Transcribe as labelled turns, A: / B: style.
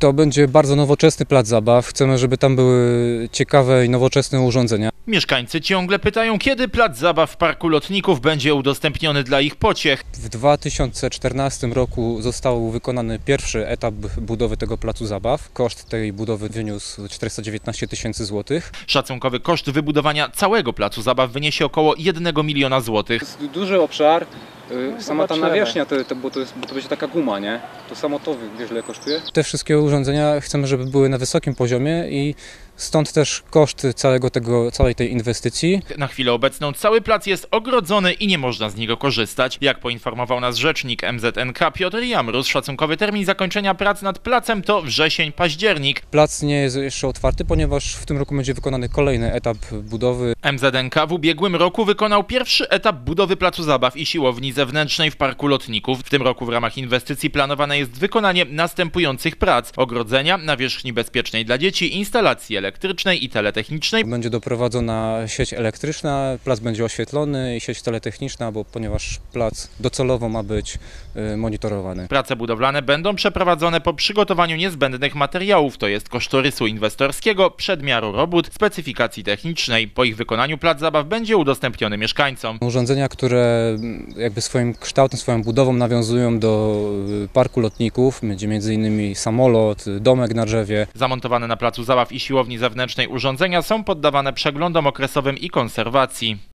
A: To będzie bardzo nowoczesny plac zabaw. Chcemy, żeby tam były ciekawe i nowoczesne urządzenia.
B: Mieszkańcy ciągle pytają, kiedy plac zabaw w Parku Lotników będzie udostępniony dla ich pociech.
A: W 2014 roku został wykonany pierwszy etap budowy tego placu zabaw. Koszt tej budowy wyniósł 419 tysięcy złotych.
B: Szacunkowy koszt wybudowania całego placu zabaw wyniesie około 1 miliona złotych.
A: jest duży obszar. Y, Sama ta nawierzchnia, to, to, bo, to jest, bo to będzie taka guma, nie? To samo to wiesz ile kosztuje? Te wszystkie urządzenia chcemy, żeby były na wysokim poziomie i stąd też koszt całego tego, całej tej inwestycji.
B: Na chwilę obecną cały plac jest ogrodzony i nie można z niego korzystać. Jak poinformował nas rzecznik MZNK Piotr Jamrus, szacunkowy termin zakończenia prac nad placem to wrzesień-październik.
A: Plac nie jest jeszcze otwarty, ponieważ w tym roku będzie wykonany kolejny etap budowy.
B: MZNK w ubiegłym roku wykonał pierwszy etap budowy placu zabaw i siłowni zewnętrznej w Parku Lotników. W tym roku w ramach inwestycji planowane jest wykonanie następujących prac: ogrodzenia, nawierzchni bezpiecznej dla dzieci, instalacji elektrycznej i teletechnicznej,
A: Będzie doprowadzona sieć elektryczna, plac będzie oświetlony i sieć teletechniczna, bo ponieważ plac docelowo ma być y, monitorowany.
B: Prace budowlane będą przeprowadzone po przygotowaniu niezbędnych materiałów, to jest kosztorysu inwestorskiego, przedmiaru robót, specyfikacji technicznej. Po ich wykonaniu plac zabaw będzie udostępniony mieszkańcom.
A: Urządzenia, które mm, jakby swoim kształtem, swoją budową nawiązują do y, parku lotników, będzie m.in. samolot, domek na drzewie.
B: Zamontowane na placu zabaw i siłowni zewnętrznej urządzenia są poddawane przeglądom okresowym i konserwacji.